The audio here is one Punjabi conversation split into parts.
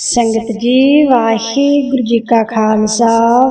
ਸੰਗਤ ਜੀ, ਵਾਹਿਗੁਰੂ ਜੀ ਕਾ ਖਾਲਸਾ,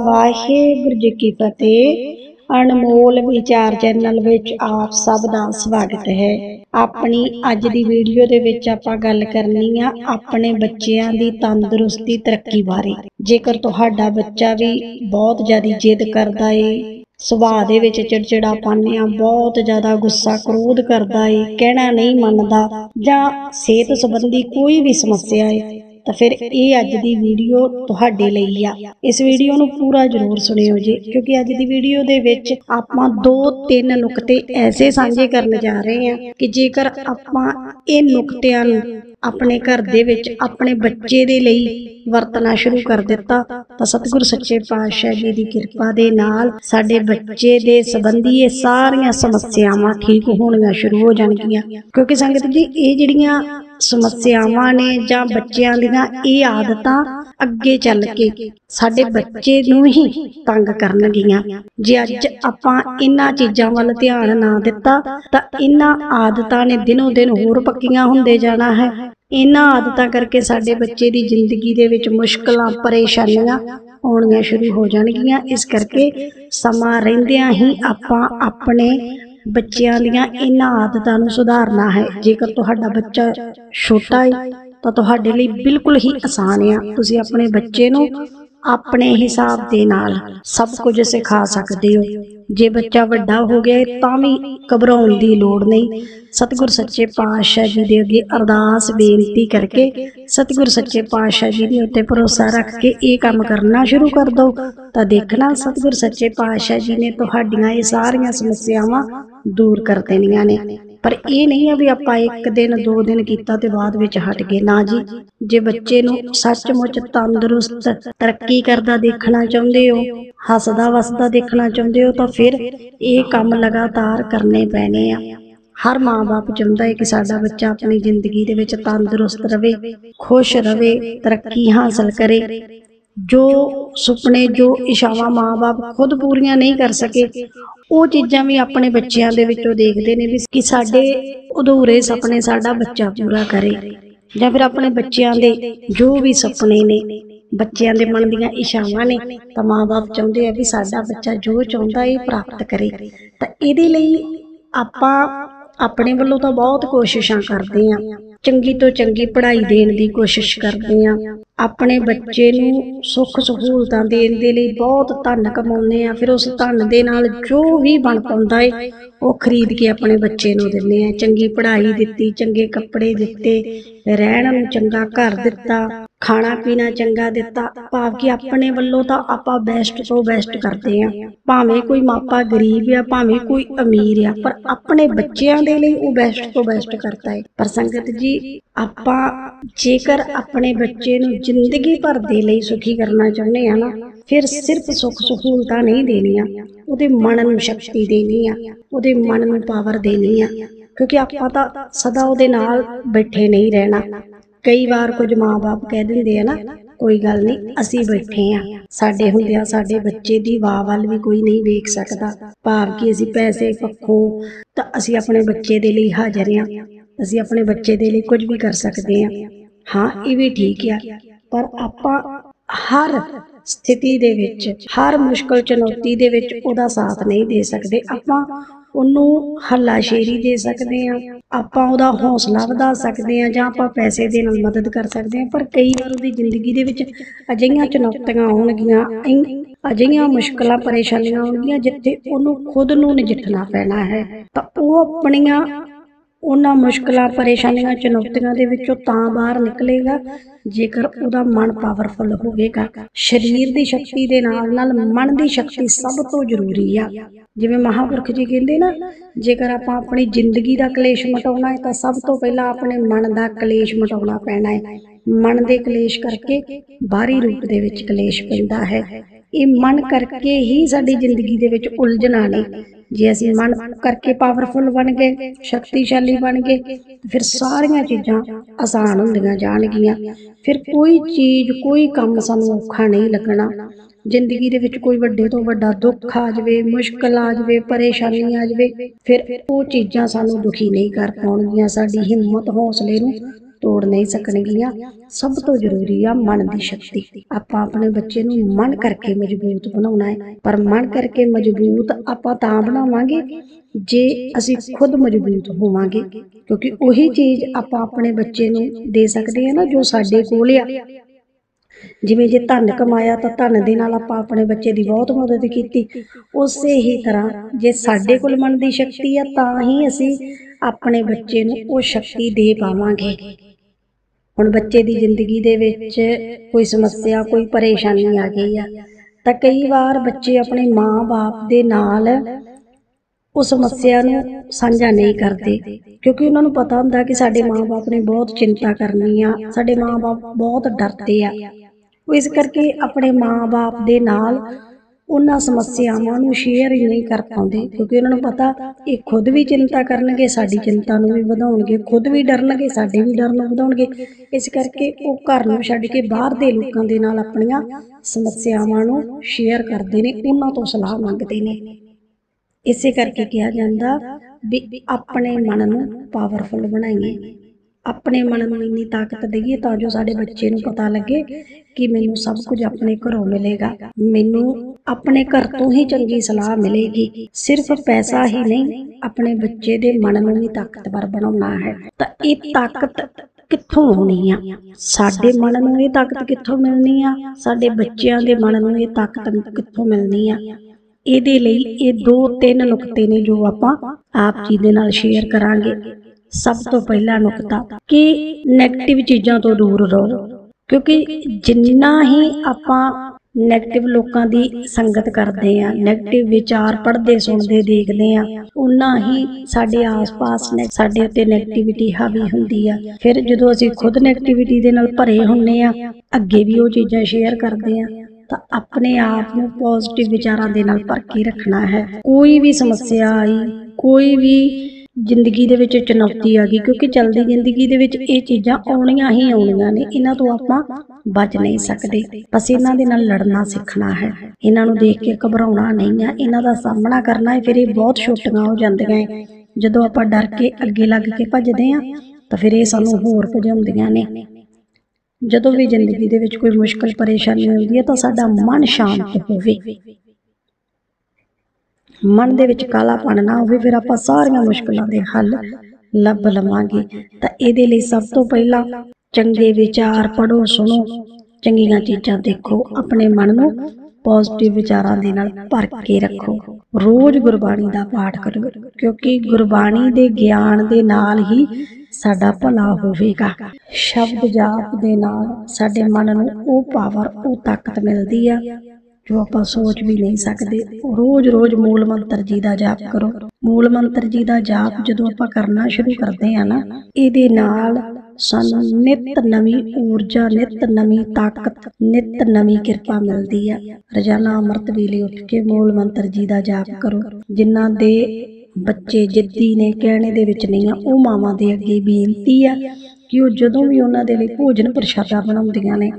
ਵਾਹਿਗੁਰੂ ਜੀ ਕੀ ਫਤਿਹ। ਅਨਮੋਲ ਵਿਚਾਰ ਚੈਨਲ ਵਿੱਚ ਆਪ ਸਭ ਦਾ ਸਵਾਗਤ ਹੈ। ਆਪਣੀ ਅੱਜ ਦੀ ਵੀਡੀਓ ਦੇ ਵਿੱਚ ਆਪਾਂ ਗੱਲ ਕਰਨੀ ਆ ਆਪਣੇ ਬੱਚਿਆਂ ਦੀ ਤੰਦਰੁਸਤੀ ਤਰੱਕੀ ਬਾਰੇ। ਜੇਕਰ ਤੁਹਾਡਾ ਬੱਚਾ ਵੀ ਬਹੁਤ ਜ਼ਿਆਦਾ ਜਿੱਦ ਕਰਦਾ ਏ, ਸੁਭਾਅ ਦੇ ਵਿੱਚ ਚਿੜਚਿੜਾ ਪਾਉਂਦੇ ਆ, ਬਹੁਤ ਜ਼ਿਆਦਾ ਗੁੱਸਾ ਕਰੋਧ ਕਰਦਾ ਏ, ਕਹਿਣਾ ਨਹੀਂ ਮੰਨਦਾ ਜਾਂ ਸਿਹਤ ਸੰਬੰਧੀ ਕੋਈ ਵੀ ਸਮੱਸਿਆ ਏ ਤਾਂ ਫਿਰ ਇਹ ਅੱਜ ਦੀ ਵੀਡੀਓ ਤੁਹਾਡੇ ਲਈ ਆ। ਇਸ ਵੀਡੀਓ ਨੂੰ ਪੂਰਾ ਜ਼ਰੂਰ ਸੁਣਿਓ ਜੀ, ਕਿਉਂਕਿ ਅੱਜ ਦੀ ਵੀਡੀਓ ਦੇ ਵਿੱਚ ਆਪਾਂ ਦੋ ਤਿੰਨ ਨੁਕਤੇ ਐਸੇ ਸਾਂਝੇ ਕਰਨ ਜਾ ਰਹੇ ਹਾਂ ਕਿ ਜੇਕਰ ਆਪਾਂ ਇਹ ਨੁਕਤਿਆਂ ਨੂੰ ਆਪਣੇ ਘਰ ਦੇ ਵਿੱਚ ਆਪਣੇ ਬੱਚੇ ਦੇ ਲਈ ਵਰਤਣਾ ਸ਼ੁਰੂ ਕਰ ਦਿੱਤਾ, ਤਾਂ ਸਤਿਗੁਰ ਸੱਚੇ ਪਾਤਸ਼ਾਹ ਜੀ ਦੀ ਕਿਰਪਾ ਦੇ ਨਾਲ ਸਾਡੇ ਬੱਚੇ ਦੇ ਸੰਬੰਧੀ ਇਹ ਸਾਰੀਆਂ ਸਮੱਸਿਆਵਾਂ ਠੀਕ ਹੋਣੀਆਂ ਸ਼ੁਰੂ ਹੋ ਜਾਣਗੀਆਂ। ਕਿਉਂਕਿ ਸੰਗਤ ਜੀ, ਇਹ ਜਿਹੜੀਆਂ ਸਮੱਸਿਆਵਾਂ ਨੇ ਜਾਂ ਬੱਚਿਆਂ ਦੀਆਂ ਇਹ ਆਦਤਾਂ ਅੱਗੇ ਚੱਲ ਕੇ ਸਾਡੇ ਬੱਚੇ ਨੂੰ ਹੀ ਤੰਗ ਕਰਨਗੀਆਂ। ਜੇ ਅੱਜ ਆਪਾਂ ਇਹਨਾਂ ਚੀਜ਼ਾਂ ਵੱਲ ਧਿਆਨ ਨਾ ਦਿੱਤਾ, ਤਾਂ ਇਹਨਾਂ ਆਦਤਾਂ ਨੇ ਦਿਨੋ ਦਿਨ ਹੋਰ ਪੱਕੀਆਂ ਹੁੰਦੇ ਜਾਣਾ ਹੈ। ਇਹਨਾਂ ਆਦਤਾਂ ਕਰਕੇ ਸਾਡੇ ਬੱਚੇ ਦੀ ਜ਼ਿੰਦਗੀ ਦੇ ਵਿੱਚ ਮੁਸ਼ਕਲਾਂ, ਪਰੇਸ਼ਾਨੀਆਂ ਆਉਣੀਆਂ ਸ਼ੁਰੂ ਹੋ ਜਾਣਗੀਆਂ। ਇਸ ਕਰਕੇ ਸਮਾਂ ਰਹਿੰਦਿਆਂ ਹੀ ਆਪਾਂ ਆਪਣੇ ਬੱਚਿਆਂ ਦੀਆਂ ਇਹਨਾਂ ਆਦਤਾਂ ਨੂੰ ਸੁਧਾਰਨਾ ਹੈ। ਜੇਕਰ ਤੁਹਾਡਾ ਬੱਚਾ ਛੋਟਾ ਹੈ ਤਾਂ ਤੁਹਾਡੇ ਲਈ ਬਿਲਕੁਲ ਹੀ ਆਸਾਨ ਆ। ਤੁਸੀਂ ਆਪਣੇ ਬੱਚੇ ਨੂੰ ਆਪਣੇ ਹਿਸਾਬ ਦੇ ਨਾਲ ਸਭ ਕੁਝ ਸਿਖਾ ਸਕਦੇ ਹੋ। ਜੇ ਬੱਚਾ ਵੱਡਾ ਹੋ ਗਿਆ ਤਾਂ ਵੀ ਘਬਰਾਉਣ ਦੀ ਲੋੜ ਨਹੀਂ। ਸਤਿਗੁਰ ਸੱਚੇ ਪਾਤਸ਼ਾਹ ਜੀ ਦੇ ਅੱਗੇ ਅਰਦਾਸ, ਬੇਨਤੀ ਕਰਕੇ ਸਤਿਗੁਰ ਸੱਚੇ ਪਾਤਸ਼ਾਹ ਜੀ ਦੇ ਉੱਤੇ ਭਰੋਸਾ ਰੱਖ ਕੇ ਇਹ ਕੰਮ ਕਰਨਾ ਸ਼ੁਰੂ ਕਰ ਦਿਓ। ਤਾਂ ਦੇਖਣਾ, ਸਤਿਗੁਰ ਸੱਚੇ ਪਾਤਸ਼ਾਹ ਜੀ ਨੇ ਤੁਹਾਡੀਆਂ ਇਹ ਸਾਰੀਆਂ ਸਮੱਸਿਆਵਾਂ ਦੂਰ ਕਰ ਦੇਣੀਆਂ ਨੇ। ਪਰ ਇਹ ਨਹੀਂ ਆ ਵੀ ਆਪਾਂ ਇੱਕ ਦਿਨ, ਦੋ ਦਿਨ ਕੀਤਾ ਤੇ ਬਾਅਦ ਵਿੱਚ ਹਟ ਗਏ। ਨਾ ਜੀ, ਜੇ ਬੱਚੇ ਨੂੰ ਸੱਚਮੁੱਚ ਤੰਦਰੁਸਤ ਤਰੱਕੀ ਕਰਦਾ ਦੇਖਣਾ ਚਾਹੁੰਦੇ ਹੋ ਹੱਸਦਾ ਵਸਦਾ ਦੇਖਣਾ ਚਾਹੁੰਦੇ ਹੋ ਤਾਂ ਫਿਰ ਇਹ ਕੰਮ ਲਗਾਤਾਰ ਕਰਨੇ ਪੈਣੇ ਆ। ਹਰ ਮਾਂ-ਬਾਪ ਚਾਹੁੰਦਾ ਹੈ ਕਿ ਸਾਡਾ ਬੱਚਾ ਆਪਣੀ ਜ਼ਿੰਦਗੀ ਦੇ ਵਿੱਚ ਤੰਦਰੁਸਤ ਰਵੇ, ਖੁਸ਼ ਰਵੇ, ਤਰੱਕੀ ਹਾਸਲ ਕਰੇ। ਜੋ ਸੁਪਨੇ, ਜੋ ਇਸ਼ਾਵਾਂ ਮਾਂ-ਬਾਪ ਖੁਦ ਪੂਰੀਆਂ ਨਹੀਂ ਕਰ ਸਕੇ, ਉਹ ਚੀਜ਼ਾਂ ਵੀ ਆਪਣੇ ਬੱਚਿਆਂ ਦੇ ਵਿੱਚੋਂ ਦੇਖਦੇ ਨੇ ਵੀ ਕਿ ਸਾਡੇ ਅਧੂਰੇ ਸੁਪਨੇ ਸਾਡਾ ਬੱਚਾ ਪੂਰਾ ਕਰੇ। ਜਾਂ ਫਿਰ ਆਪਣੇ ਬੱਚਿਆਂ ਦੇ ਜੋ ਵੀ ਸੁਪਨੇ ਨੇ ਬੱਚਿਆਂ ਦੇ ਮਨ ਦੀਆਂ ਇਸ਼ਾਵਾਂ ਨੇ, ਤਾਂ ਮਾਂ-ਬਾਪ ਚਾਹੁੰਦੇ ਆ ਵੀ ਸਾਡਾ ਬੱਚਾ ਜੋ ਚਾਹੁੰਦਾ ਹੈ ਪ੍ਰਾਪਤ ਕਰੇ। ਤਾਂ ਇਹਦੇ ਲਈ ਆਪਾਂ ਆਪਣੇ ਵੱਲੋਂ ਤਾਂ ਬਹੁਤ ਕੋਸ਼ਿਸ਼ਾਂ ਕਰਦੇ ਆਂ। ਚੰਗੀ ਤੋਂ ਚੰਗੀ ਪੜ੍ਹਾਈ ਦੇਣ ਦੀ ਕੋਸ਼ਿਸ਼ ਕਰਦੇ ਆਂ। ਆਪਣੇ ਬੱਚੇ ਨੂੰ ਸੁੱਖ ਸਹੂਲਤਾਂ ਦੇਣ ਦੇ ਲਈ ਬਹੁਤ ਧਨ ਕਮਾਉਂਦੇ ਆ। ਫਿਰ ਉਸ ਧਨ ਦੇ ਨਾਲ ਜੋ ਵੀ ਬਣ ਪਾਉਂਦਾ ਏ, ਉਹ ਖਰੀਦ ਕੇ ਆਪਣੇ ਬੱਚੇ ਨੂੰ ਦਿੰਦੇ ਆ। ਚੰਗੀ ਪੜ੍ਹਾਈ ਦਿੱਤੀ, ਚੰਗੇ ਕੱਪੜੇ ਦਿੱਤੇ, ਰਹਿਣ ਨੂੰ ਚੰਗਾ ਘਰ ਦਿੱਤਾ। ਖਾਣਾ ਪੀਣਾ ਚੰਗਾ ਦਿੱਤਾ, ਭਾਵ ਕਿ ਆਪਣੇ ਵੱਲੋਂ ਤਾਂ ਆਪਾਂ ਬੈਸਟ ਤੋਂ ਬੈਸਟ ਕਰਦੇ ਆ ਭਾਵੇਂ ਕੋਈ ਮਾਪਾ ਗਰੀਬ ਆ, ਭਾਵੇਂ ਕੋਈ ਅਮੀਰ ਆ, ਪਰ ਆਪਣੇ ਬੱਚਿਆਂ ਦੇ ਲਈ ਉਹ ਬੈਸਟ ਤੋਂ ਬੈਸਟ ਕਰਦਾ ਹੈ। ਪਰ ਸੰਗਤ ਜੀ, ਆਪਾਂ ਜੇਕਰ ਆਪਣੇ ਬੱਚੇ ਨੂੰ ਜ਼ਿੰਦਗੀ ਭਰ ਦੇ ਲਈ ਸੁਖੀ ਕਰਨਾ ਚਾਹੁੰਦੇ ਆ ਨਾ, ਫਿਰ ਸਿਰਫ ਸੁੱਖ ਸਹੂਲਤਾਂ ਨਹੀਂ ਦੇਣੀਆਂ। ਉਹਦੇ ਮਨ ਨੂੰ ਸ਼ਕਤੀ ਦੇਣੀ ਆ, ਉਹਦੇ ਮਨ ਨੂੰ ਪਾਵਰ ਦੇਣੀ ਆ। ਕਿਉਂਕਿ ਆਪਾਂ ਤਾਂ ਸਦਾ ਉਹਦੇ ਨਾਲ ਬੈਠੇ ਨਹੀਂ ਰਹਿਣਾ। ਕਈ ਵਾਰ ਕੁਝ ਮਾਪੇ ਕਹਿ ਦਿੰਦੇ ਆ ਨਾ, ਕੋਈ ਗੱਲ ਨਹੀਂ, ਅਸੀਂ ਬੈਠੇ ਆ। ਸਾਡੇ ਹੁੰਦਿਆਂ ਸਾਡੇ ਬੱਚੇ ਦੀ ਵਾਹ ਵੱਲ ਵੀ ਕੋਈ ਨਹੀਂ ਵੇਖ ਸਕਦਾ। ਭਾਵ ਕਿ ਅਸੀਂ ਪੈਸੇ ਪੱਖੋਂ ਤਾਂ ਅਸੀਂ ਆਪਣੇ ਬੱਚੇ ਦੇ ਲਈ ਹਾਜ਼ਰ ਆ। ਅਸੀਂ ਆਪਣੇ ਬੱਚੇ ਦੇ ਲਈ ਕੁਝ ਵੀ ਕਰ ਸਕਦੇ ਆ। ਹਾਂ, ਇਹ ਵੀ ਠੀਕ ਆ। ਪਰ ਆਪਾਂ ਹਰ ਸਥਿਤੀ ਦੇ ਵਿੱਚ, ਹਰ ਮੁਸ਼ਕਲ ਚੁਣੌਤੀ ਦੇ ਵਿੱਚ ਉਹਦਾ ਸਾਥ ਨਹੀਂ ਦੇ ਸਕਦੇ। ਆਪਾਂ ਉਹਨੂੰ ਹੱਲਾਸ਼ੇਰੀ ਦੇ ਸਕਦੇ ਆ ਆਪਾਂ ਉਹਦਾ ਹੌਸਲਾ ਵਧਾ ਸਕਦੇ ਆ ਜਾਂ ਆਪਾਂ ਪੈਸੇ ਦੇ ਨਾਲ ਮਦਦ ਕਰ ਸਕਦੇ ਆ ਪਰ ਕਈ ਵਾਰ ਉਹਦੀ ਜ਼ਿੰਦਗੀ ਦੇ ਵਿੱਚ ਅਜਿਹੀਆਂ ਚੁਣੌਤੀਆਂ ਹੋਣਗੀਆਂ ਅਜਿਹੀਆਂ ਮੁਸ਼ਕਲਾਂ, ਪਰੇਸ਼ਾਨੀਆਂ ਹੋਣਗੀਆਂ ਜਿੱਥੇ ਉਹਨੂੰ ਖੁਦ ਨੂੰ ਨਜਿੱਠਣਾ ਪੈਣਾ ਹੈ। ਤਾਂ ਉਹ ਆਪਣੀਆਂ ਉਹਨਾਂ ਮੁਸ਼ਕਲਾਂ, ਪਰੇਸ਼ਾਨੀਆਂ, ਚੁਣੌਤੀਆਂ ਦੇ ਵਿੱਚੋਂ ਤਾਂ ਬਾਹਰ ਨਿਕਲੇਗਾ, ਜੇਕਰ ਉਹਦਾ ਮਨ ਪਾਵਰਫੁਲ ਹੋਵੇਗਾ। ਸਰੀਰ ਦੀ ਸ਼ਕਤੀ ਦੇ ਨਾਲ ਨਾਲ ਮਨ ਦੀ ਸ਼ਕਤੀ ਸਭ ਤੋਂ ਜ਼ਰੂਰੀ ਆ। ਜਿਵੇਂ ਮਹਾਪੁਰਖ ਜੀ ਕਹਿੰਦੇ ਨਾ, ਜੇਕਰ ਆਪਾਂ ਆਪਣੀ ਜ਼ਿੰਦਗੀ ਦਾ ਕਲੇਸ਼ ਮਟਾਉਣਾ ਹੈ ਤਾਂ ਸਭ ਤੋਂ ਪਹਿਲਾਂ ਆਪਣੇ ਮਨ ਦਾ ਕਲੇਸ਼ ਮਟਾਉਣਾ ਪੈਣਾ ਹੈ। ਮਨ ਦੇ ਕਲੇਸ਼ ਕਰਕੇ ਬਾਹਰੀ ਰੂਪ ਦੇ ਵਿੱਚ ਕਲੇਸ਼ ਪੈਂਦਾ ਹੈ। ਇਹ ਮਨ ਕਰਕੇ ਹੀ ਸਾਡੀ ਜ਼ਿੰਦਗੀ ਦੇ ਵਿੱਚ ਉਲਝਣਾ ਨੇ ਜੇ ਅਸੀਂ ਮਨ ਕਰਕੇ ਪਾਵਰਫੁਲ ਬਣ ਗਏ, ਸ਼ਕਤੀਸ਼ਾਲੀ ਬਣ ਗਏ ਫਿਰ ਸਾਰੀਆਂ ਚੀਜ਼ਾਂ ਆਸਾਨ ਹੁੰਦੀਆਂ ਜਾਣਗੀਆਂ। ਫਿਰ ਕੋਈ ਚੀਜ਼, ਕੋਈ ਕੰਮ ਸਾਨੂੰ ਔਖਾ ਨਹੀਂ ਲੱਗਣਾ। ਜ਼ਿੰਦਗੀ ਦੇ ਵਿੱਚ ਕੋਈ ਵੱਡੇ ਤੋਂ ਵੱਡਾ ਦੁੱਖ ਆ ਜਾਵੇ, ਮੁਸ਼ਕਲ ਆ ਜਾਵੇ, ਪਰੇਸ਼ਾਨੀ ਆ ਜਾਵੇ, ਫਿਰ ਉਹ ਚੀਜ਼ਾਂ ਸਾਨੂੰ ਦੁਖੀ ਨਹੀਂ ਕਰ ਪਾਉਣਗੀਆਂ, ਸਾਡੀ ਹਿੰਮਤ ਹੌਸਲੇ ਨੂੰ ਤੋੜ ਨਹੀਂ ਸਕਣਗੀਆਂ। ਸਭ ਤੋਂ ਜ਼ਰੂਰੀ ਆ ਮਨ ਦੀ ਸ਼ਕਤੀ। ਆਪਾਂ ਆਪਣੇ ਬੱਚੇ ਨੂੰ ਮਨ ਕਰਕੇ ਮਜ਼ਬੂਤ ਬਣਾਉਣਾ ਹੈ। ਪਰ ਮਨ ਕਰਕੇ ਮਜ਼ਬੂਤ ਆਪਾਂ ਤਾਂ ਬਣਾਵਾਂਗੇ ਜੇ ਅਸੀਂ ਖੁਦ ਮਜ਼ਬੂਤ ਹੋਵਾਂਗੇ। ਕਿਉਂਕਿ ਉਹੀ ਚੀਜ਼ ਆਪਾਂ ਆਪਣੇ ਬੱਚੇ ਨੂੰ ਦੇ ਸਕਦੇ ਹਾਂ ਨਾ ਜੋ ਸਾਡੇ ਕੋਲ ਆ। ਜਿਵੇਂ ਜੇ ਧਨ ਕਮਾਇਆ ਤਾਂ ਧਨ ਦੇ ਨਾਲ ਆਪਾਂ ਆਪਣੇ ਬੱਚੇ ਦੀ ਬਹੁਤ ਮਦਦ ਕੀਤੀ। ਉਸੇ ਹੀ ਤਰ੍ਹਾਂ ਜੇ ਸਾਡੇ ਕੋਲ ਮਨ ਦੀ ਸ਼ਕਤੀ ਆ, ਤਾਂ ਹੀ ਅਸੀਂ ਆਪਣੇ ਬੱਚੇ ਨੂੰ ਉਹ ਸ਼ਕਤੀ ਦੇ ਪਾਵਾਂਗੇ। ਹੁਣ ਬੱਚੇ ਦੀ ਜ਼ਿੰਦਗੀ ਦੇ ਵਿੱਚ ਕੋਈ ਸਮੱਸਿਆ, ਕੋਈ ਪਰੇਸ਼ਾਨੀ ਆ ਗਈ ਆ, ਤਾਂ ਕਈ ਵਾਰ ਬੱਚੇ ਆਪਣੇ ਮਾਂ-ਬਾਪ ਦੇ ਨਾਲ ਉਹ ਸਮੱਸਿਆ ਨੂੰ ਸਾਂਝਾ ਨਹੀਂ ਕਰਦੇ, ਕਿਉਂਕਿ ਉਹਨਾਂ ਨੂੰ ਪਤਾ ਹੁੰਦਾ ਕਿ ਸਾਡੇ ਮਾਂ-ਬਾਪ ਨੇ ਬਹੁਤ ਚਿੰਤਾ ਕਰਨੀ ਆ, ਸਾਡੇ ਮਾਂ-ਬਾਪ ਬਹੁਤ ਡਰਦੇ ਆ। ਉਹ ਇਸ ਕਰਕੇ ਆਪਣੇ ਮਾਂ-ਬਾਪ ਦੇ ਨਾਲ ਉਹਨਾਂ ਸਮੱਸਿਆਵਾਂ ਨੂੰ ਸ਼ੇਅਰ ਹੀ ਨਹੀਂ ਕਰ ਪਾਉਂਦੇ, ਕਿਉਂਕਿ ਉਹਨਾਂ ਨੂੰ ਪਤਾ ਇਹ ਖੁਦ ਵੀ ਚਿੰਤਾ ਕਰਨਗੇ, ਸਾਡੀ ਚਿੰਤਾ ਨੂੰ ਵੀ ਵਧਾਉਣਗੇ, ਖੁਦ ਵੀ ਡਰਨਗੇ, ਸਾਡੇ ਵੀ ਡਰ ਨੂੰ ਵਧਾਉਣਗੇ। ਇਸ ਕਰਕੇ ਉਹ ਘਰ ਨੂੰ ਛੱਡ ਕੇ ਬਾਹਰ ਦੇ ਲੋਕਾਂ ਦੇ ਨਾਲ ਆਪਣੀਆਂ ਸਮੱਸਿਆਵਾਂ ਨੂੰ ਸ਼ੇਅਰ ਕਰਦੇ ਨੇ, ਉਹਨਾਂ ਤੋਂ ਸਲਾਹ ਮੰਗਦੇ ਨੇ। ਇਸੇ ਕਰਕੇ ਕਿਹਾ ਜਾਂਦਾ ਵੀ ਆਪਣੇ ਮਨ ਨੂੰ ਪਾਵਰਫੁਲ ਬਣਾਈਏ। ਆਪਣੇ ਮਨ ਨੂੰ ਇੰਨੀ ਤਾਕਤ ਦੇਈਏ ਤਾਂ ਜੋ ਸਾਡੇ ਬੱਚੇ ਨੂੰ ਪਤਾ ਲੱਗੇ ਕਿ ਮੈਨੂੰ ਸਭ ਕੁਝ ਆਪਣੇ ਘਰੋਂ ਮਿਲੇਗਾ। ਮੈਨੂੰ ਆਪਣੇ ਘਰ ਤੋਂ ਹੀ ਚੰਗੀ ਸਲਾਹ ਮਿਲੇਗੀ। ਸਿਰਫ ਪੈਸਾ ਹੀ ਨਹੀਂ, ਆਪਣੇ ਬੱਚੇ ਦੇ ਮਨ ਨੂੰ ਵੀ ਤਾਕਤਵਰ ਬਣਾਉਣਾ ਹੈ। ਤਾਂ ਇਹ ਤਾਕਤ ਕਿੱਥੋਂ ਆਉਣੀ ਆ? ਸਾਡੇ ਮਨ ਨੂੰ ਇਹ ਤਾਕਤ ਕਿੱਥੋਂ ਮਿਲਣੀ ਆ? ਸਾਡੇ ਬੱਚਿਆਂ ਦੇ ਮਨ ਨੂੰ ਇਹ ਤਾਕਤ ਕਿੱਥੋਂ ਮਿਲਣੀ ਆ? ਇਹਦੇ ਲਈ ਇਹ ਦੋ ਤਿੰਨ ਨੁਕਤੇ ਨੇ ਜੋ ਆਪਾਂ ਆਪ ਜੀ ਦੇ ਨਾਲ ਸ਼ੇਅਰ ਕਰਾਂਗੇ। ਸਭ ਤੋਂ ਪਹਿਲਾ ਨੁਕਤਾ ਕਿ ਨੈਗੇਟਿਵ ਚੀਜ਼ਾਂ ਤੋਂ ਦੂਰ ਰਹੋ। ਕਿਉਂਕਿ ਜਿੰਨਾ ਹੀ ਆਪਾਂ 네ਗੇਟਿਵ ਲੋਕਾਂ ਦੀ ਸੰਗਤ ਕਰਦੇ ਆ 네ਗੇਟਿਵ ਵਿਚਾਰ ਪੜ੍ਹਦੇ, ਸੁਣਦੇ, ਦੇਖਦੇ ਆ ਉਨਾ ਹੀ ਸਾਡੇ ਆਸ-ਪਾਸ ਨੇ, ਸਾਡੇ ਉੱਤੇ 네ਗੇਟਿਵਿਟੀ ਹਾਵੀ ਹੁੰਦੀ ਆ। ਫਿਰ ਜਦੋਂ ਅਸੀਂ ਖੁਦ 네ਗੇਟਿਵਿਟੀ ਦੇ ਨਾਲ ਭਰੇ ਹੁੰਨੇ ਆ, ਅੱਗੇ ਵੀ ਉਹ ਚੀਜ਼ਾਂ ਸ਼ੇਅਰ ਕਰਦੇ ਆ, ਤਾਂ ਆਪਣੇ ਆਪ ਨੂੰ ਪੋਜ਼ਿਟਿਵ ਵਿਚਾਰਾਂ ਦੇ ਨਾਲ ਭਰ ਕੇ ਰੱਖਣਾ ਹੈ। ਕੋਈ ਵੀ ਸਮੱਸਿਆ ਆਈ, ਕੋਈ ਵੀ ਜ਼ਿੰਦਗੀ ਦੇ ਵਿੱਚ ਚੁਣੌਤੀ ਆ ਗਈ, ਕਿਉਂਕਿ ਚਲਦੀ ਜ਼ਿੰਦਗੀ ਦੇ ਵਿੱਚ ਇਹ ਚੀਜ਼ਾਂ ਆਉਣੀਆਂ ਹੀ ਆਉਣੀਆਂ ਨੇ, ਇਹਨਾਂ ਤੋਂ ਆਪਾਂ ਬਚ ਨਹੀਂ ਸਕਦੇ। ਬਸ ਇਹਨਾਂ ਦੇ ਨਾਲ ਲੜਨਾ ਸਿੱਖਣਾ ਹੈ। ਇਹਨਾਂ ਨੂੰ ਦੇਖ ਕੇ ਘਬਰਾਉਣਾ ਨਹੀਂ ਆ। ਇਹਨਾਂ ਦਾ ਸਾਹਮਣਾ ਕਰਨਾ ਹੈ, ਫਿਰ ਇਹ ਬਹੁਤ ਛੋਟੀਆਂ ਹੋ ਜਾਂਦੀਆਂ ਹੈ ਜਦੋਂ ਆਪਾਂ ਡਰ ਕੇ ਅੱਗੇ ਲੱਗ ਕੇ ਭੱਜਦੇ ਆ ਤਾਂ ਫਿਰ ਇਹ ਸਾਨੂੰ ਹੋਰ ਭਜਾਉਂਦੀਆਂ ਨੇ। ਜਦੋਂ ਵੀ ਜ਼ਿੰਦਗੀ ਦੇ ਵਿੱਚ ਕੋਈ ਮੁਸ਼ਕਲ, ਪਰੇਸ਼ਾਨੀ ਆਉਂਦੀ ਹੈ, ਤਾਂ ਸਾਡਾ ਮਨ ਸ਼ਾਂਤ ਹੋਵੇ। ਮਨ ਦੇ ਵਿੱਚ ਕਾਲਾਪਣ ਨਾ ਹੋਵੇ, ਫਿਰ ਆਪਾਂ ਸਾਰੀਆਂ ਮੁਸ਼ਕਲਾਂ ਦੇ ਹੱਲ ਲੱਭ ਲਵਾਂਗੇ। ਤਾਂ ਇਹਦੇ ਲਈ ਸਭ ਤੋਂ ਪਹਿਲਾਂ ਚੰਗੇ ਵਿਚਾਰ ਪੜੋ ਸੁਣੋ। ਚੰਗੀਆਂ ਚੀਜ਼ਾਂ ਦੇਖੋ, ਆਪਣੇ ਮਨ ਨੂੰ ਪੋਜ਼ਿਟਿਵ ਵਿਚਾਰਾਂ ਦੇ ਨਾਲ ਭਰ ਕੇ ਰੱਖੋ। ਰੋਜ਼ ਗੁਰਬਾਣੀ ਦਾ ਪਾਠ ਕਰੋ, ਕਿਉਂਕਿ ਗੁਰਬਾਣੀ ਦੇ ਗਿਆਨ ਦੇ ਨਾਲ ਹੀ ਸਾਡਾ ਭਲਾ ਹੋਵੇਗਾ। ਸ਼ਬਦ ਜਾਪ ਦੇ ਨਾਲ ਸਾਡੇ ਮਨ ਨੂੰ ਉਹ ਪਾਵਰ ਉਹ ਤਾਕਤ ਮਿਲਦੀ ਆ। ਜੋ ਆਪਾਂ ਸੋਚ ਵੀ ਨਹੀਂ ਸਕਦੇ ਰੋਜ਼-ਰੋਜ਼ ਮੂਲ ਮੰਤਰ ਜੀ ਦਾ ਜਾਪ ਕਰੋ। ਮੂਲ ਮੰਤਰ ਜੀ ਦਾ ਜਾਪ ਜਦੋਂ ਆਪਾਂ ਕਰਨਾ ਸ਼ੁਰੂ ਕਰਦੇ ਆ ਨਾ ਇਹਦੇ ਨਾਲ ਸਾਨੂੰ ਨਿਤ ਨਵੀਂ ਊਰਜਾ ਨਿਤ ਨਵੀਂ ਤਾਕਤ ਨਿਤ ਨਵੀਂ ਕਿਰਪਾ ਮਿਲਦੀ ਆ। ਰੋਜ਼ਾਨਾ ਅੰਮ੍ਰਿਤ ਵੇਲੇ ਉੱਠ ਕੇ ਮੂਲ ਮੰਤਰ ਜੀ ਦਾ ਜਾਪ ਕਰੋ। ਜਿਨ੍ਹਾਂ ਦੇ ਬੱਚੇ ਜਿੱਦੀ ਨੇ ਕਹਿਣੇ ਦੇ ਵਿੱਚ ਨਹੀਂ ਆ ਉਹ ਮਾਵਾਂ ਦੇ ਅੱਗੇ ਬੇਨਤੀ ਆ ਕਿ ਉਹ ਜਦੋਂ ਵੀ ਉਹਨਾਂ ਦੇ ਲਈ ਭੋਜਨ ਪ੍ਰਸ਼ਾਦਾ ਬਣਾਉਂਦੀਆਂ ਨੇ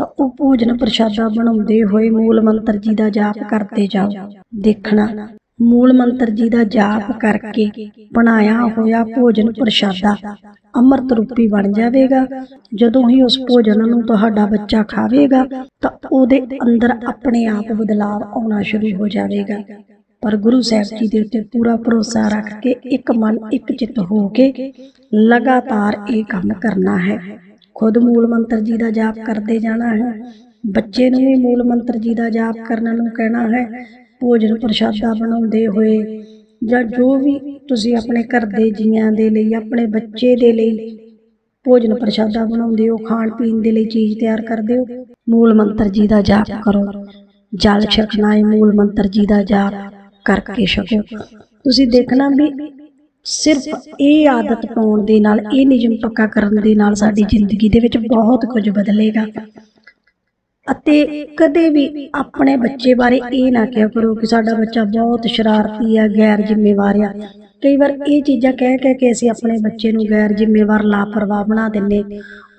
ਤਾਂ ਉਹ ਭੋਜਨ ਪ੍ਰਸ਼ਾਦਾ ਬਣਾਉਂਦੇ ਹੋਏ ਮੂਲ ਮੰਤਰ ਜੀ ਦਾ ਜਾਪ ਕਰਦੇ ਜਾਓ। ਦੇਖਣਾ, ਮੂਲ ਮੰਤਰ ਜੀ ਦਾ ਜਾਪ ਕਰਕੇ ਬਣਾਇਆ ਹੋਇਆ ਭੋਜਨ ਪ੍ਰਸ਼ਾਦਾ ਅੰਮ੍ਰਿਤ ਰੂਪੀ ਬਣ ਜਾਵੇਗਾ। ਜਦੋਂ ਹੀ ਉਸ ਭੋਜਨ ਨੂੰ ਤੁਹਾਡਾ ਬੱਚਾ ਖਾਵੇਗਾ, ਤਾਂ ਉਹਦੇ ਅੰਦਰ ਆਪਣੇ ਆਪ ਬਦਲਾਵ ਆਉਣਾ ਸ਼ੁਰੂ ਹੋ ਜਾਵੇਗਾ। ਪਰ ਗੁਰੂ ਸਾਹਿਬ ਜੀ ਦੇ ਉੱਤੇ ਪੂਰਾ ਭਰੋਸਾ ਰੱਖ ਕੇ ਇੱਕ ਮਨ ਇੱਕ ਚਿੱਤ ਹੋ ਕੇ ਲਗਾਤਾਰ ਇਹ ਕੰਮ ਕਰਨਾ ਹੈ। ਖੁਦ ਮੂਲ ਮੰਤਰ ਜੀ ਦਾ ਜਾਪ ਕਰਦੇ ਜਾਣਾ ਹੈ। ਬੱਚੇ ਨੂੰ ਵੀ ਮੂਲ ਮੰਤਰ ਜੀ ਦਾ ਜਾਪ ਕਰਨ ਨੂੰ ਕਹਿਣਾ ਹੈ। ਭੋਜਨ ਪ੍ਰਸ਼ਾਦਾ ਬਣਾਉਂਦੇ ਹੋਏ ਜਾਂ ਜੋ ਵੀ ਤੁਸੀਂ ਆਪਣੇ ਘਰ ਦੇ ਜੀਆਂ ਦੇ ਲਈ, ਆਪਣੇ ਬੱਚੇ ਦੇ ਲਈ ਭੋਜਨ ਪ੍ਰਸ਼ਾਦਾ ਬਣਾਉਂਦੇ ਹੋ, ਖਾਣ ਪੀਣ ਦੇ ਲਈ ਚੀਜ਼ ਤਿਆਰ ਕਰਦੇ ਹੋ, ਮੂਲ ਮੰਤਰ ਜੀ ਦਾ ਜਾਪ ਕਰੋ। ਜਲ ਛਕਣਾ ਹੈ ਮੂਲ ਮੰਤਰ ਜੀ ਦਾ ਜਾਪ ਕਰਕੇ ਛਕੋ। ਤੁਸੀਂ ਦੇਖਣਾ ਵੀ ਸਿਰਫ ਇਹ ਆਦਤ ਪਾਉਣ ਦੇ ਨਾਲ, ਇਹ ਨਿਯਮ ਪੱਕਾ ਕਰਨ ਦੇ ਨਾਲ ਸਾਡੀ ਜ਼ਿੰਦਗੀ ਦੇ ਵਿੱਚ ਬਹੁਤ ਕੁਝ ਬਦਲੇਗਾ। ਅਤੇ ਕਦੇ ਵੀ ਆਪਣੇ ਬੱਚੇ ਬਾਰੇ ਇਹ ਨਾ ਕਿਹਾ ਕਰੋ ਕਿ ਸਾਡਾ ਬੱਚਾ ਬਹੁਤ ਸ਼ਰਾਰਤੀ ਆ, ਗੈਰ ਜ਼ਿੰਮੇਵਾਰ ਆ। ਕਈ ਵਾਰ ਇਹ ਚੀਜ਼ਾਂ ਕਹਿ ਕਹਿ ਕੇ ਅਸੀਂ ਆਪਣੇ ਬੱਚੇ ਨੂੰ ਗੈਰ ਜ਼ਿੰਮੇਵਾਰ, ਲਾਪਰਵਾਹ ਬਣਾ ਦਿੰਨੇ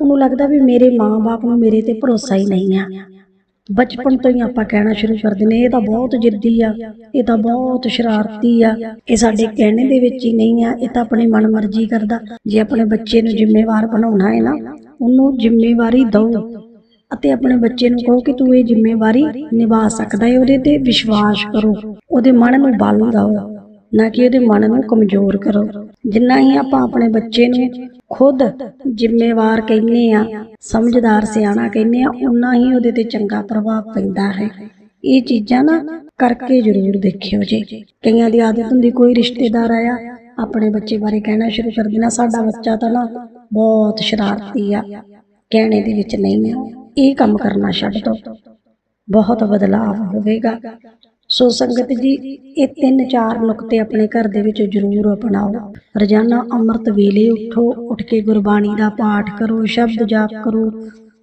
ਉਹਨੂੰ ਲੱਗਦਾ ਵੀ ਮੇਰੇ ਮਾਂ-ਬਾਪ ਨੂੰ ਮੇਰੇ ਤੇ ਭਰੋਸਾ ਹੀ ਨਹੀਂ ਆ। ਬਚਪਨ ਤੋਂ ਹੀ ਆਪਾਂ ਕਹਿਣਾ ਸ਼ੁਰੂ ਕਰ ਦਿੰਦੇ ਇਹ ਤਾਂ ਬਹੁਤ ਜਿੱਦੀ ਆ, ਇਹ ਤਾਂ ਬਹੁਤ ਸ਼ਰਾਰਤੀ ਆ, ਇਹ ਸਾਡੇ ਕਹਿਣੇ ਦੇ ਵਿੱਚ ਹੀ ਨਹੀਂ ਆ, ਇਹ ਤਾਂ ਆਪਣੀ ਮਨਮਰਜ਼ੀ ਕਰਦਾ। ਜੇ ਆਪਣੇ ਬੱਚੇ ਨੂੰ ਜ਼ਿੰਮੇਵਾਰ ਬਣਾਉਣਾ ਹੈ ਨਾ, ਉਹਨੂੰ ਜ਼ਿੰਮੇਵਾਰੀ ਦਿਓ ਅਤੇ ਆਪਣੇ ਬੱਚੇ ਨੂੰ ਕਹੋ ਕਿ ਤੂੰ ਇਹ ਜ਼ਿੰਮੇਵਾਰੀ ਨਿਭਾ ਸਕਦਾ ਹੈ, ਉਹਦੇ ਤੇ ਵਿਸ਼ਵਾਸ ਕਰੋ, ਉਹਦੇ ਮਨ ਨੂੰ ਬਲ ਦਿਓ। ਨਾ ਕਿ ਉਹਦੇ ਮਨ ਨੂੰ ਕਮਜ਼ੋਰ ਕਰੋ। ਜਿੰਨਾ ਹੀ ਆਪਾਂ ਆਪਣੇ ਬੱਚੇ ਨੂੰ ਖੁਦ ਜ਼ਿੰਮੇਵਾਰ ਕਹਿੰਨੇ ਆ, ਸਮਝਦਾਰ, ਸਿਆਣਾ ਕਹਿੰਨੇ ਆ ਉਨਾ ਹੀ ਉਹਦੇ ਤੇ ਚੰਗਾ ਪ੍ਰਭਾਵ ਪੈਂਦਾ ਹੈ। ਇਹ ਚੀਜ਼ਾਂ ਨਾ ਕਰਕੇ ਜ਼ਰੂਰ ਦੇਖਿਓ ਜੀ। ਕਈਆਂ ਦੀ ਆਦਤ ਹੁੰਦੀ ਕੋਈ ਰਿਸ਼ਤੇਦਾਰ ਆਇਆ, ਆਪਣੇ ਬੱਚੇ ਬਾਰੇ ਕਹਿਣਾ ਸ਼ੁਰੂ ਕਰ ਦੇਣਾ ਸਾਡਾ ਬੱਚਾ ਤਾਂ ਨਾ ਬਹੁਤ ਸ਼ਰਾਰਤੀ ਆ, ਕਹਿਣੇ ਦੇ ਵਿੱਚ ਨਹੀਂ ਆ, ਇਹ ਕੰਮ ਕਰਨਾ ਛੱਡ ਦੋ। ਬਹੁਤ ਬਦਲਾਅ ਹੋਵੇਗਾ। ਸੋ ਸੰਗਤ ਜੀ, ਇਹ ਤਿੰਨ ਚਾਰ ਨੁਕਤੇ ਆਪਣੇ ਘਰ ਦੇ ਵਿੱਚ ਜ਼ਰੂਰ ਅਪਣਾਓ। ਰੋਜ਼ਾਨਾ ਅੰਮ੍ਰਿਤ ਵੇਲੇ ਉਠੋ, ਉੱਠ ਕੇ ਗੁਰਬਾਣੀ ਦਾ ਪਾਠ ਕਰੋ, ਸ਼ਬਦ ਜਾਪ ਕਰੋ,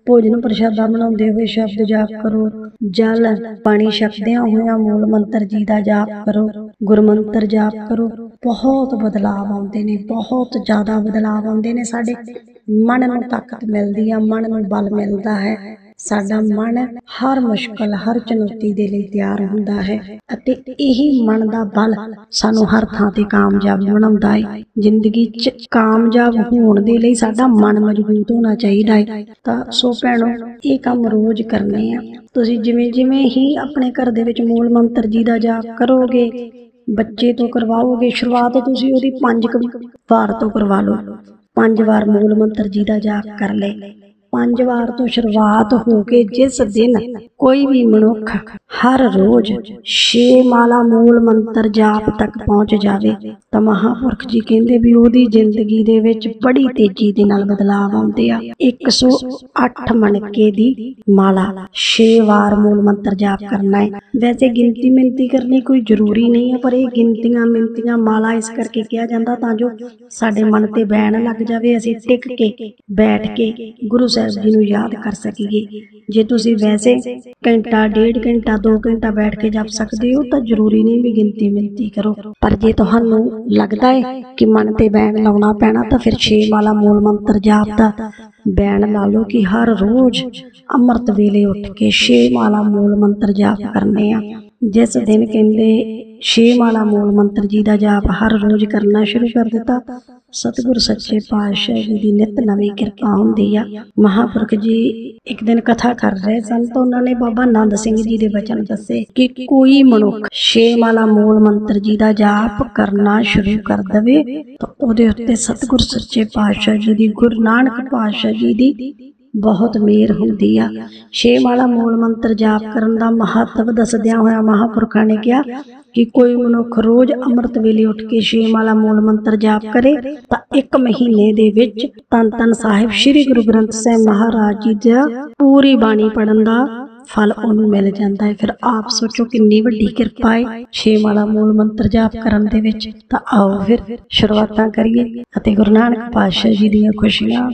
ਭੋਜਨ ਪ੍ਰਸ਼ਾਦਾ ਬਣਾਉਂਦੇ ਹੋਏ ਸ਼ਬਦ ਜਾਪ ਕਰੋ, ਜਲ, ਪਾਣੀ ਛਕਦਿਆਂ ਹੋਇਆਂ ਮੂਲ ਮੰਤਰ ਜੀ ਦਾ ਜਾਪ ਕਰੋ, ਗੁਰਮੰਤਰ ਜਾਪ ਕਰੋ। ਬਹੁਤ ਬਦਲਾਵ ਆਉਂਦੇ ਨੇ, ਬਹੁਤ ਜ਼ਿਆਦਾ ਬਦਲਾਵ ਆਉਂਦੇ ਨੇ, ਸਾਡੇ ਮਨ ਨੂੰ ਤਾਕਤ ਮਿਲਦੀ ਆ, ਮਨ ਨੂੰ ਬਲ ਮਿਲਦਾ ਹੈ। ਸਾਡਾ ਮਨ ਹਰ ਮੁਸ਼ਕਲ, ਹਰ ਚੁਣੌਤੀ ਦੇ ਲਈ ਤਿਆਰ ਹੁੰਦਾ ਹੈ ਅਤੇ ਇਹੀ ਮਨ ਦਾ ਬਲ ਸਾਨੂੰ ਹਰ ਥਾਂ ਤੇ ਕਾਮਯਾਬ ਬਣਾਉਂਦਾ ਹੈ। ਜ਼ਿੰਦਗੀ 'ਚ ਕਾਮਯਾਬ ਹੋਣ ਦੇ ਲਈ ਸਾਡਾ ਮਨ ਮਜ਼ਬੂਤ ਹੋਣਾ ਚਾਹੀਦਾ ਹੈ। ਤਾਂ ਸੋ ਭੈਣੋ, ਇਹ ਕੰਮ ਰੋਜ਼ ਕਰਨੇ ਆ। ਤੁਸੀਂ ਜਿਵੇਂ ਜਿਵੇਂ ਹੀ ਆਪਣੇ ਘਰ ਦੇ ਵਿੱਚ ਮੂਲ ਮੰਤਰ ਜੀ ਦਾ ਜਾਪ ਕਰੋਗੇ, ਬੱਚੇ ਤੋਂ ਕਰਵਾਓਗੇ, ਸ਼ੁਰੂਆਤ ਤੁਸੀਂ ਉਹਦੀ ਪੰਜ ਵਾਰ ਤੋਂ ਕਰਵਾ ਲਓ। ਪੰਜ ਵਾਰ ਮੂਲ ਮੰਤਰ ਜੀ ਦਾ ਜਾਪ ਕਰ ਲੈ ਪੰਜ ਵਾਰ ਤੋਂ ਸ਼ੁਰੂਆਤ ਹੋ ਕੇ ਜਿਸ ਦਿਨ ਕੋਈ ਵੀ ਮਨੁੱਖ ਹਰ ਰੋਜ਼ ਛੇ ਮਾਲਾ ਮੂਲ ਮੰਤਰ ਜਾਪ ਤੱਕ ਪਹੁੰਚ ਜਾਵੇ, ਤਾਂ ਮਹਾਪੁਰਖ ਜੀ ਕਹਿੰਦੇ ਵੀ ਉਹਦੀ ਜ਼ਿੰਦਗੀ ਦੇ ਵਿੱਚ ਬੜੀ ਤੇਜ਼ੀ ਦੇ ਨਾਲ ਬਦਲਾਅ ਆਉਂਦੇ ਆ। 108 ਮਣਕੇ ਦੀ ਮਾਲਾ 6 ਵਾਰ ਮੂਲ ਮੰਤਰ ਜਾਪ ਕਰਨਾ ਹੈ। ਵੈਸੇ ਗਿਣਤੀ ਮਿੰਤੀ ਕਰਨੀ ਕੋਈ ਜ਼ਰੂਰੀ ਨਹੀਂ ਹੈ, ਪਰ ਇਹ ਗਿਣਤੀਆਂ ਮਿੰਤੀਆਂ ਮਾਲਾ ਇਸ ਕਰਕੇ ਕਿਹਾ ਜਾਂਦਾ ਤਾਂ ਜੋ ਸਾਡੇ ਮਨ ਤੇ ਬੈਣ ਲੱਗ ਜਾਵੇ, ਅਸੀਂ ਟਿਕ ਕੇ, ਬੈਠ ਕੇ ਗੁਰੂ ਸਾਹਿਬ ਜੀ ਨੂੰ ਯਾਦ ਕਰ ਸਕੀਏ। ਜੇ ਤੁਸੀਂ ਵੈਸੇ ਘੰਟਾ, ਡੇਢ ਘੰਟਾ 2 ਘੰਟਾ ਬੈਠ ਕੇ ਜਪ ਸਕਦੇ ਹੋ ਤਾਂ ਜ਼ਰੂਰੀ ਨਹੀਂ ਵੀ ਗਿਣਤੀ ਮਿੰਤੀ ਕਰੋ। ਪਰ ਜੇ ਤੁਹਾਨੂੰ ਲੱਗਦਾ ਹੈ ਕਿ ਮਨ ਤੇ ਬੈਣ ਲਾਉਣਾ ਪੈਣਾ ਤਾਂ ਫਿਰ 6 ਵਾਲਾ ਮੂਲ ਮੰਤਰ ਜਾਪ ਦਾ ਬੈਣ ਲਾ ਲਓ ਕਿ ਹਰ ਰੋਜ਼ ਅੰਮ੍ਰਿਤ ਵੇਲੇ ਉੱਠ ਕੇ 6 ਮਾਲਾ ਮੂਲ ਮੰਤਰ ਜਾਪ ਕਰਨੇ ਆ। ਜਿਸ ਦਿਨ ਕਹਿੰਦੇ ਛੇ ਮਾਲਾ ਮੂਲ ਮੰਤਰ ਜੀ ਦਾ ਜਾਪ ਹਰ ਰੋਜ਼ ਕਰਨਾ ਸ਼ੁਰੂ ਕਰ ਦਿੱਤਾ। ਸਤਿਗੁਰ ਸੱਚੇ ਪਾਤਸ਼ਾਹ ਜੀ ਦੀ ਨਿਤ ਨਵੀਂ ਕਿਰਪਾ ਹੁੰਦੀ ਆ। ਮਹਾਪੁਰਖ ਜੀ ਇੱਕ ਦਿਨ ਕਥਾ ਕਰ ਰਹੇ ਸਨ ਤਾਂ ਉਹਨਾਂ ਨੇ ਬਾਬਾ ਨੰਦ ਸਿੰਘ ਜੀ ਦੇ ਬਚਨ ਦੱਸੇ ਕਿ ਕੋਈ ਮਨੁੱਖ ਛੇ ਮਾਲਾ ਮੂਲ ਮੰਤਰ ਜੀ ਦਾ ਜਾਪ ਕਰਨਾ ਸ਼ੁਰੂ ਕਰ ਦਵੇ ਤਾਂ ਉਹਦੇ ਉੱਤੇ ਸਤਿਗੁਰ ਸੱਚੇ ਪਾਤਸ਼ਾਹ ਜੀ ਦੀ ਗੁਰੂ ਨਾਨਕ ਪਾਤਸ਼ਾਹ ਜੀ ਦੀ ਬਹੁਤ ਮੇਰ ਹੁੰਦੀ ਆ। ਛੇ ਮਾਲਾ ਮੂਲ ਮੰਤਰ ਜਾਪ ਕਰਨ ਦਾ ਮਹੱਤਵ ਦੱਸਦਿਆਂ ਹੋਇਆ ਮਹਾਪੁਰਖਾਂ ਨੇ ਕਿਹਾ ਕਿ ਕੋਈ ਮਨੁੱਖ ਰੋਜ਼ ਅੰਮ੍ਰਿਤ ਵੇਲੇ ਉੱਠ ਕੇ ਛੇ ਮਾਲਾ ਮੂਲ ਮੰਤਰ ਜਾਪ ਕਰੇ ਤਾਂ ਇੱਕ ਮਹੀਨੇ ਦੇ ਵਿੱਚ ਤਨ ਤਨ ਸਾਹਿਬ ਸ੍ਰੀ ਗੁਰੂ ਗ੍ਰੰਥ ਸਾਹਿਬ ਮਹਾਰਾਜ ਜੀ ਦਾ ਪੂਰੀ ਬਾਣੀ ਪੜਨ ਦਾ ਫਲ ਉਹਨੂੰ ਮਿਲ ਜਾਂਦਾ ਹੈ। ਫਿਰ ਆਪ ਸੋਚੋ ਕਿੰਨੀ ਵੱਡੀ ਕਿਰਪਾ ਹੈ ਛੇ ਮਾਲਾ ਮੂਲ ਮੰਤਰ ਜਾਪ ਕਰਨ ਦੇ ਵਿੱਚ। ਤਾਂ ਆਓ ਫਿਰ ਸ਼ੁਰੂਆਤਾਂ ਕਰੀਏ ਅਤੇ ਗੁਰੂ ਨਾਨਕ ਪਾਤਸ਼ਾਹ ਜੀ ਦੀਆਂ ਖੁਸ਼ੀਆਂ